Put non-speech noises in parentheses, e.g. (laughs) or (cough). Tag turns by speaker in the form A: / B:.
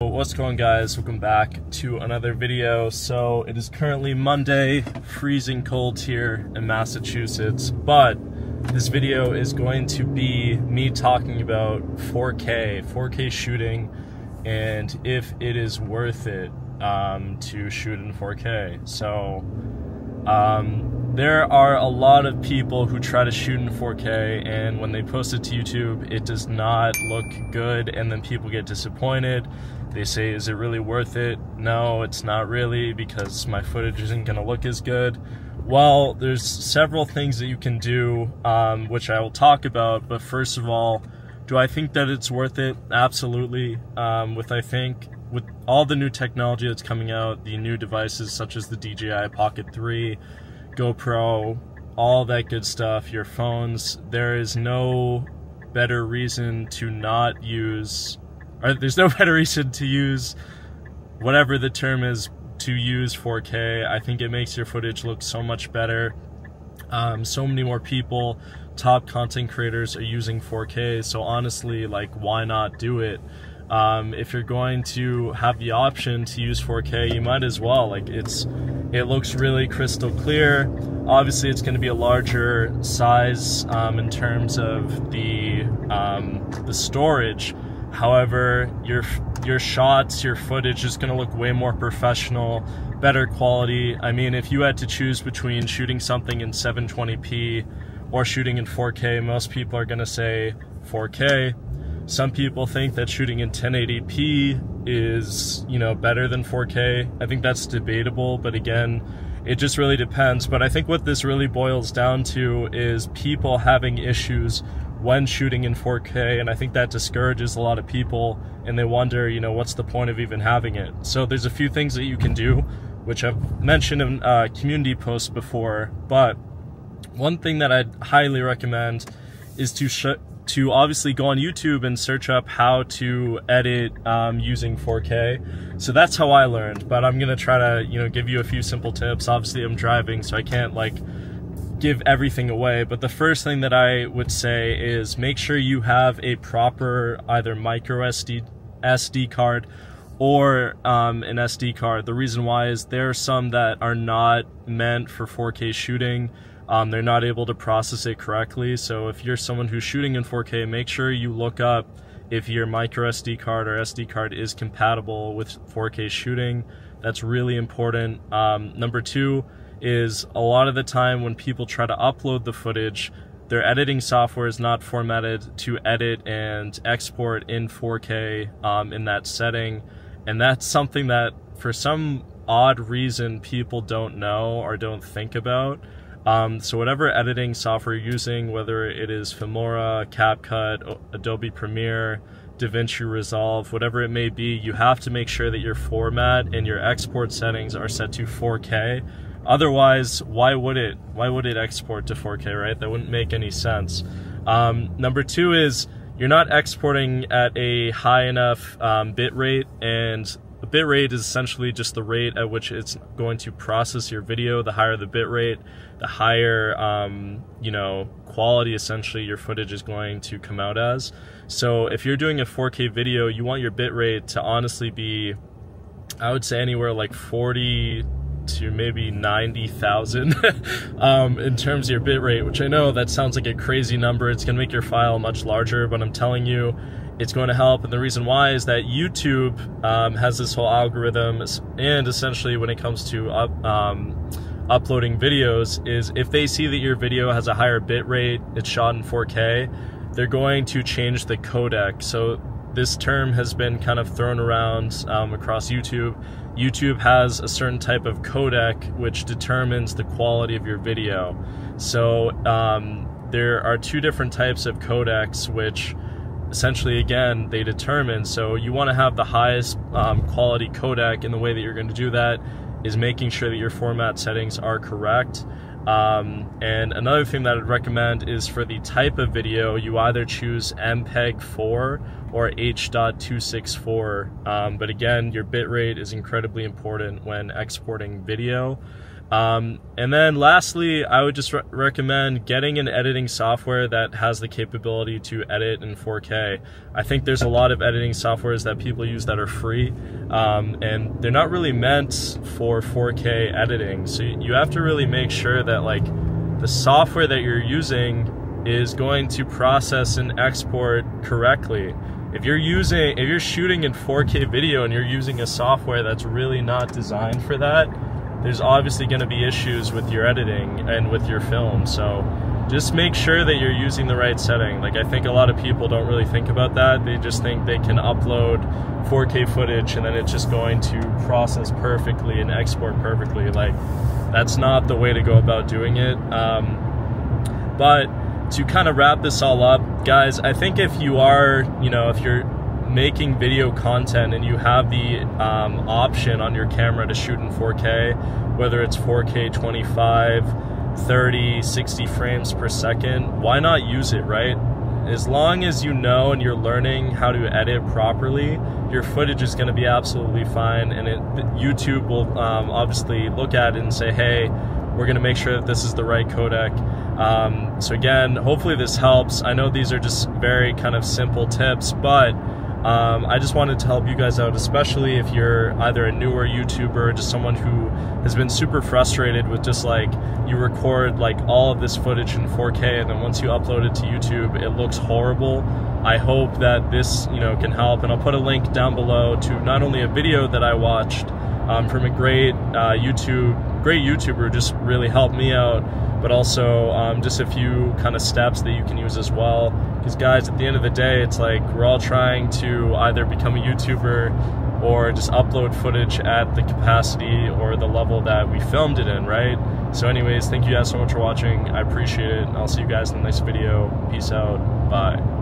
A: What's going guys? Welcome back to another video. So it is currently Monday, freezing cold here in Massachusetts, but this video is going to be me talking about 4K, 4K shooting, and if it is worth it um, to shoot in 4K. So um, there are a lot of people who try to shoot in 4K and when they post it to YouTube, it does not look good and then people get disappointed. They say, is it really worth it? No, it's not really because my footage isn't gonna look as good. Well, there's several things that you can do, um, which I will talk about, but first of all, do I think that it's worth it? Absolutely. Um, with I think with all the new technology that's coming out, the new devices such as the DJI Pocket 3, GoPro, all that good stuff, your phones, there is no better reason to not use, or there's no (laughs) better reason to use whatever the term is to use 4K. I think it makes your footage look so much better. Um, so many more people, top content creators are using 4K, so honestly, like, why not do it? Um, if you're going to have the option to use 4K, you might as well. Like it's, it looks really crystal clear. Obviously, it's going to be a larger size um, in terms of the um, the storage. However, your your shots, your footage is going to look way more professional, better quality. I mean, if you had to choose between shooting something in 720p or shooting in 4K, most people are going to say 4K some people think that shooting in 1080p is, you know, better than 4K. I think that's debatable, but again, it just really depends. But I think what this really boils down to is people having issues when shooting in 4K, and I think that discourages a lot of people, and they wonder, you know, what's the point of even having it? So there's a few things that you can do, which I've mentioned in uh, community posts before, but one thing that I'd highly recommend is to to obviously go on YouTube and search up how to edit um, using 4K. So that's how I learned, but I'm gonna try to, you know, give you a few simple tips. Obviously I'm driving, so I can't like give everything away, but the first thing that I would say is make sure you have a proper either micro SD, SD card or um, an SD card. The reason why is there are some that are not meant for 4K shooting um, they're not able to process it correctly. So if you're someone who's shooting in 4K, make sure you look up if your micro SD card or SD card is compatible with 4K shooting. That's really important. Um, number two is a lot of the time when people try to upload the footage, their editing software is not formatted to edit and export in 4K um, in that setting. And that's something that, for some odd reason, people don't know or don't think about. Um, so whatever editing software you're using, whether it is Filmora, CapCut, Adobe Premiere, DaVinci Resolve, whatever it may be, you have to make sure that your format and your export settings are set to 4K. Otherwise, why would it? Why would it export to 4K, right? That wouldn't make any sense. Um, number two is you're not exporting at a high enough um, bit rate and the bit rate is essentially just the rate at which it's going to process your video. The higher the bit rate, the higher, um, you know, quality essentially your footage is going to come out as. So if you're doing a 4K video, you want your bit rate to honestly be, I would say anywhere like 40 to maybe 90,000 (laughs) um, in terms of your bit rate, which I know that sounds like a crazy number. It's going to make your file much larger, but I'm telling you, it's going to help. And the reason why is that YouTube um, has this whole algorithm, and essentially when it comes to up, um, uploading videos, is if they see that your video has a higher bit rate, it's shot in 4K, they're going to change the codec. So this term has been kind of thrown around um, across YouTube. YouTube has a certain type of codec which determines the quality of your video. So um, there are two different types of codecs which essentially again they determine so you want to have the highest um, quality codec and the way that you're going to do that is making sure that your format settings are correct. Um, and another thing that I'd recommend is for the type of video you either choose MPEG 4 or H.264 um, but again your bitrate is incredibly important when exporting video Um, and then lastly, I would just re- recommend getting an editing software that has the capability to edit in 4K. I think there's a lot of editing softwares that people use that are free, um, and they're not really meant for 4K editing. So you have to really make sure that like the software that you're using is going to process and export correctly. If you're using, if you're shooting in 4K video and you're using a software that's really not designed for that, there's obviously going to be issues with your editing and with your film. So just make sure that you're using the right setting. Like I think a lot of people don't really think about that. They just think they can upload 4K footage and then it's just going to process perfectly and export perfectly. Like that's not the way to go about doing it. Um, but to kind of wrap this all up, guys, I think if you are, you know, if you're making video content and you have the um, option on your camera to shoot in 4K, whether it's 4K 25, 30, 60 frames per second, why not use it, right? As long as you know and you're learning how to edit properly, your footage is going to be absolutely fine. And it, YouTube will um, obviously look at it and say, hey, we're going to make sure that this is the right codec. Um, so again, hopefully this helps. I know these are just very kind of simple tips, but um, I just wanted to help you guys out, especially if you're either a newer YouTuber or just someone who has been super frustrated with just like you record like all of this footage in 4K and then once you upload it to YouTube, it looks horrible. I hope that this you know can help, and I'll put a link down below to not only a video that I watched um, from a great uh, YouTube, great YouTuber, just really helped me out but also um, just a few kind of steps that you can use as well. Because, guys, at the end of the day, it's like we're all trying to either become a YouTuber or just upload footage at the capacity or the level that we filmed it in, right? So, anyways, thank you guys so much for watching. I appreciate it. I'll see you guys in the next video. Peace out. Bye.